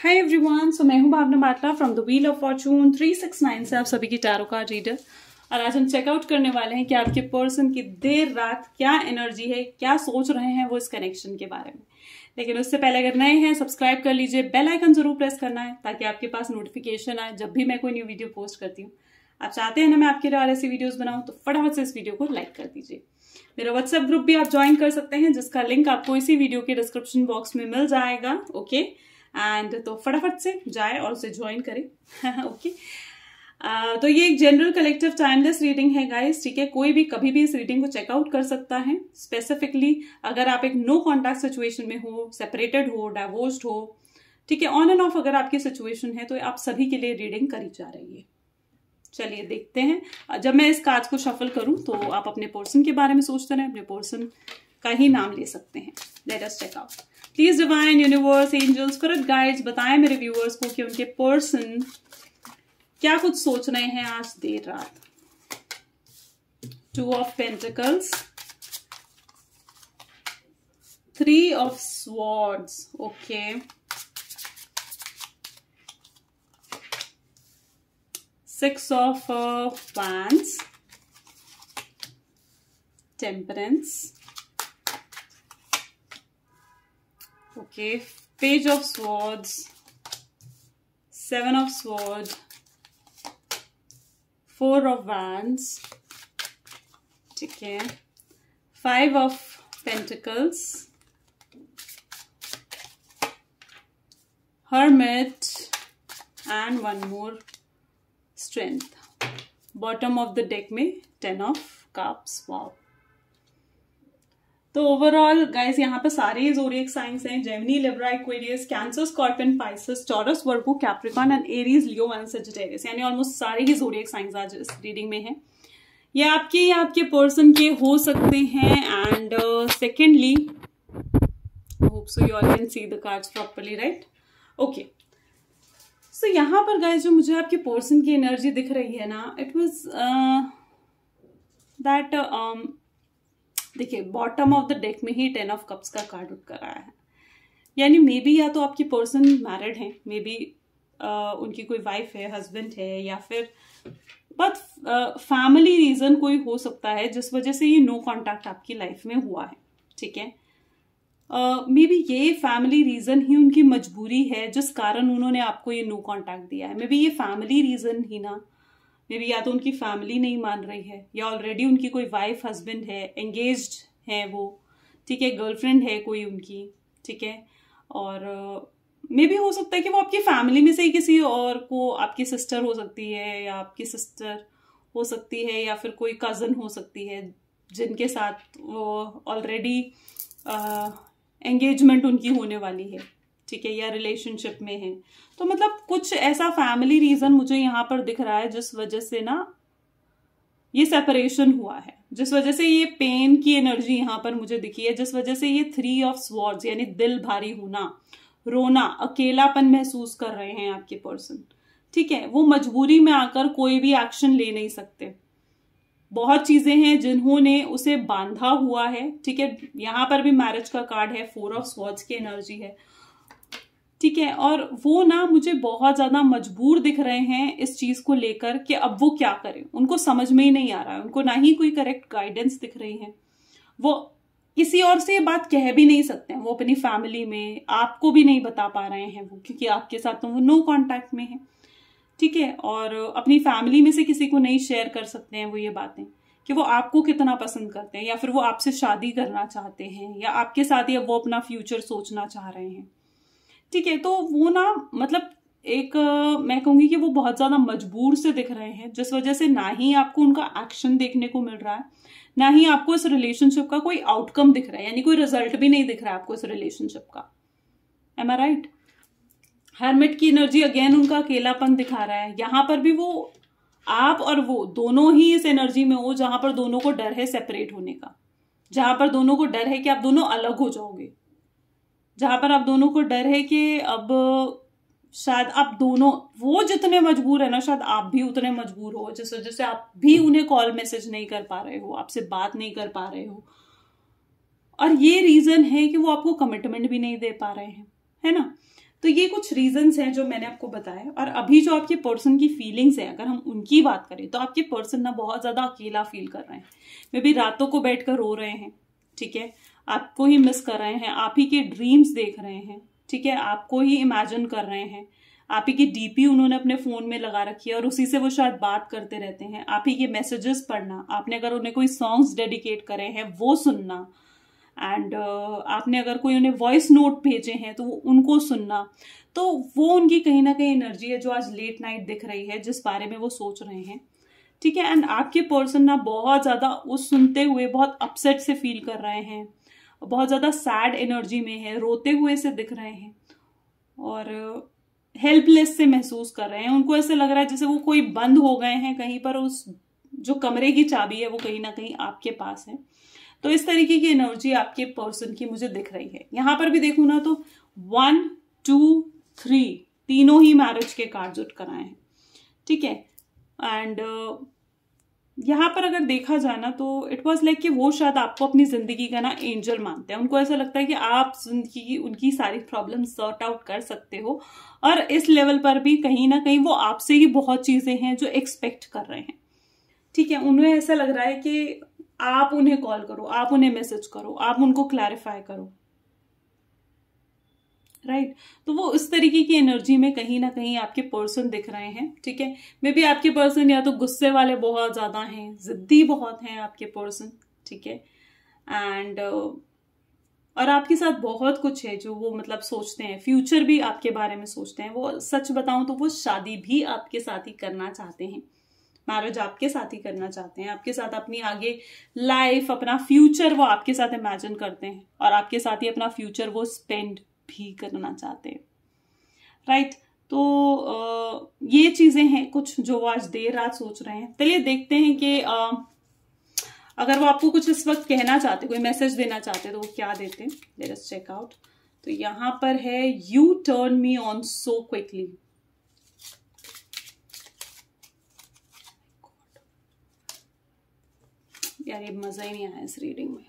Hi everyone so मैं हूँ Bhavna Batla from the wheel of fortune 369 से आप सभी की टैरो कार्ड रीडर और आज हम चेकआउट करने वाले हैं कि आपके पर्सन की देर रात क्या एनर्जी है, क्या सोच रहे हैं वो इस कनेक्शन के बारे में। लेकिन उससे पहले अगर नए हैं सब्सक्राइब कर लीजिए बेल आइकन ज़रूर प्रेस करना है ताकि आपके पास नोटिफिकेशन आए जब भी मैं कोई न्यू वीडियो पोस्ट करती हूँ। आप चाहते हैं ना मैं आपके लिए और ऐसी वीडियोस बनाऊँ तो फटाफट से इस वीडियो को लाइक कर दीजिए। मेरा व्हाट्सएप ग्रुप भी आप ज्वाइन कर सकते हैं, जिसका लिंक आपको इसी वीडियो के डिस्क्रिप्शन बॉक्स में मिल जाएगा ओके एंड तो फटाफट से जाए और उसे ज्वाइन करें। ओके तो ये एक जनरल कलेक्टिव टाइमलेस रीडिंग है गाइस ठीक है? कोई भी कभी भी इस रीडिंग को चेकआउट कर सकता है। स्पेसिफिकली अगर आप एक नो कॉन्टैक्ट सिचुएशन में हो सेपरेटेड हो डाइवोर्स्ड हो, ठीक है? ऑन एंड ऑफ़ अगर आपकी सिचुएशन है तो आप सभी के लिए रीडिंग करी जा रही है। चलिए देखते हैं। जब मैं इस कार्ड को शफल करूँ तो आप अपने पर्सन के बारे में सोचते रहे, अपने पर्सन का ही नाम ले सकते हैं। Let us check out please divine universe angels करत गाइड्स बताएँ मेरे व्यूअर्स को कि उनके पर्सन क्या कुछ सोच रहे हैं आज देर रात। Two of pentacles three of swords okay of uh, wands. Temperance. okay page of swords seven of swords four of wands okay five of pentacles hermit and one more strength bottom of the deck में ten of cups wow तो overall guys यहाँ पे सारे zodiac signs हैं Gemini Libra Aquarius Cancer Scorpion Pisces Taurus Virgo Capricorn and Aries Leo and Sagittarius यानी almost सारे ही जोरियक science आज इस रीडिंग में हैं। ये आपके, या आपके पर्सन के हो सकते हैं and secondly hope so you all can see the cards properly right okay so यहाँ पर गाइस जो मुझे आपके पर्सन की एनर्जी दिख रही है ना इट वॉज़ दैट देखिए बॉटम ऑफ़ द डेक में ही टेन ऑफ़ कप्स का कार्ड उठ कर आया है। यानी मे बी या तो आपकी पर्सन मैरिड है मे बी उनकी कोई वाइफ है हस्बैंड है या फिर बट फैमिली रीजन कोई हो सकता है जिस वजह से ये नो कॉन्टैक्ट आपकी लाइफ में हुआ है ठीक है? मे uh, बी ये फैमिली रीजन ही उनकी मजबूरी है जिस कारण उन्होंने आपको ये नो कांटेक्ट दिया है। मे बी ये फैमिली रीजन ही ना मे बी या तो उनकी फैमिली नहीं मान रही है। या ऑलरेडी उनकी कोई वाइफ हस्बैंड है एंगेज है वो। ठीक है गर्लफ्रेंड है कोई उनकी। ठीक है? और मे uh, भी हो सकता है कि वो आपकी फैमिली में से ही किसी और को आपकी सिस्टर हो सकती है या आपकी सिस्टर हो सकती है या फिर कोई कज़न हो सकती है जिनके साथ वो ऑलरेडी एंगेजमेंट उनकी होने वाली है। ठीक है, या रिलेशनशिप में है। तो मतलब कुछ ऐसा फैमिली रीजन मुझे यहाँ पर दिख रहा है जिस वजह से ना ये सेपरेशन हुआ है। जिस वजह से ये पेन की एनर्जी यहाँ पर मुझे दिखी है, जिस वजह से ये थ्री ऑफ़ स्वॉर्ड्स यानी दिल भारी होना, रोना, अकेलापन महसूस कर रहे हैं आपके पर्सन ठीक है, वो मजबूरी में आकर कोई भी एक्शन ले नहीं सकते। बहुत चीज़ें हैं जिन्होंने उसे बांधा हुआ है। ठीक है, यहाँ पर भी मैरिज का कार्ड है फोर ऑफ़ स्वॉर्ड्स की एनर्जी है। ठीक है? और वो ना मुझे बहुत ज़्यादा मजबूर दिख रहे हैं इस चीज़ को लेकर कि अब वो क्या करें? उनको समझ में ही नहीं आ रहा है। उनको ना ही कोई करेक्ट गाइडेंस दिख रही है। वो किसी और से ये बात कह भी नहीं सकते हैं। वो अपनी फैमिली में आपको भी नहीं बता पा रहे हैं वो, क्योंकि आपके साथ तो वो नो कांटेक्ट में है। ठीक है? और अपनी फैमिली में से किसी को नहीं शेयर कर सकते हैं वो ये बातें कि वो आपको कितना पसंद करते हैं या फिर वो आपसे शादी करना चाहते हैं या आपके साथ ही अब वो अपना फ्यूचर सोचना चाह रहे हैं। ठीक है तो वो ना मतलब एक मैं कहूँगी कि वो बहुत ज़्यादा मजबूर से दिख रहे हैं, जिस वजह से ना ही आपको उनका एक्शन देखने को मिल रहा है, ना ही आपको इस रिलेशनशिप का कोई आउटकम दिख रहा है, यानी कोई रिज़ल्ट भी नहीं दिख रहा है आपको इस रिलेशनशिप का। एम आई राइट हरमिट की एनर्जी अगेन उनका अकेलापन दिखा रहा है। यहाँ पर भी वो आप और वो दोनों ही इस एनर्जी में हो, जहाँ पर दोनों को डर है सेपरेट होने का। जहाँ पर दोनों को डर है कि आप दोनों अलग हो जाओगे। जहाँ पर आप दोनों को डर है कि अब शायद आप दोनों, वो जितने मजबूर है ना, शायद आप भी उतने मजबूर हो, जिस वजह से आप भी उन्हें कॉल मैसेज नहीं कर पा रहे हो, आपसे बात नहीं कर पा रहे हो। और ये रीजन है कि वो आपको कमिटमेंट भी नहीं दे पा रहे हैं, है ना? तो ये कुछ रीजंस हैं जो मैंने आपको बताया और अभी जो आपके पर्सन की फीलिंग्स हैं, अगर हम उनकी बात करें तो आपके पर्सन ना बहुत ज़्यादा अकेला फील कर रहे हैं। मे भी रातों को बैठकर रो रहे हैं, ठीक है? आपको ही मिस कर रहे हैं आप ही के ड्रीम्स देख रहे हैं ठीक है? आपको ही इमेजिन कर रहे हैं। आप ही की डीपी उन्होंने अपने फ़ोन में लगा रखी है और उसी से वो शायद बात करते रहते हैं। आप ही के मैसेजेस पढ़ना आपने अगर उन्हें कोई सॉन्ग्स डेडिकेट करे हैं वो सुनना। एंड uh, आपने अगर कोई उन्हें वॉइस नोट भेजे हैं तो उनको सुनना। तो वो उनकी कहीं ना कहीं एनर्जी है जो आज लेट नाइट दिख रही है जिस बारे में वो सोच रहे हैं। ठीक है? एंड आपके पर्सन ना बहुत ज़्यादा उस सुनते हुए बहुत अपसेट से फील कर रहे हैं। बहुत ज़्यादा सैड एनर्जी में है, रोते हुए से दिख रहे हैं और हेल्पलेस से महसूस कर रहे हैं। उनको ऐसे लग रहा है जैसे वो कोई बंद हो गए हैं कहीं पर, उस जो कमरे की चाबी है वो कहीं ना कहीं आपके पास है। तो इस तरीके की एनर्जी आपके पर्सन की मुझे दिख रही है। यहाँ पर भी देखू ना तो वन टू थ्री तीनों ही मैरिज के कार्ड जुट कराए हैं। ठीक है? एंड यहाँ पर अगर देखा जाए ना तो इट वॉज़ लाइक कि वो शायद आपको अपनी ज़िंदगी का ना एंजल मानते हैं। उनको ऐसा लगता है कि आप ज़िंदगी की, उनकी सारी प्रॉब्लम सॉर्ट आउट कर सकते हो। और इस लेवल पर भी कहीं ना कहीं वो आपसे ही बहुत चीज़ें हैं जो एक्सपेक्ट कर रहे हैं। ठीक है, उन्हें ऐसा लग रहा है कि आप उन्हें कॉल करो, आप उन्हें मैसेज करो, आप उनको क्लैरिफाई करो। राइट? right? तो वो इस तरीके की एनर्जी में कहीं ना कहीं आपके पर्सन दिख रहे हैं ठीक है? मे बी आपके पर्सन या तो गुस्से वाले बहुत ज़्यादा हैं जिद्दी बहुत हैं आपके पर्सन ठीक है? एंड uh, और आपके साथ बहुत कुछ है जो वो मतलब सोचते हैं फ्यूचर भी आपके बारे में सोचते हैं। वो सच बताऊँ तो वो शादी भी आपके साथ ही करना चाहते हैं। मैरिज आपके साथ ही करना चाहते हैं। आपके साथ अपनी आगे लाइफ अपना फ्यूचर वो आपके साथ इमेजिन करते हैं। और आपके साथ ही अपना फ्यूचर वो स्पेंड भी करना चाहते राइट तो ये चीज़ें हैं कुछ जो आज देर रात सोच रहे हैं। चलिए देखते हैं कि अगर वो आपको कुछ इस वक्त कहना चाहते, कोई मैसेज देना चाहते तो वो क्या देते लेट अस चेक आउट तो यहाँ पर है you turn me on so quickly यार, ये मज़ा ही नहीं आया इस रीडिंग में।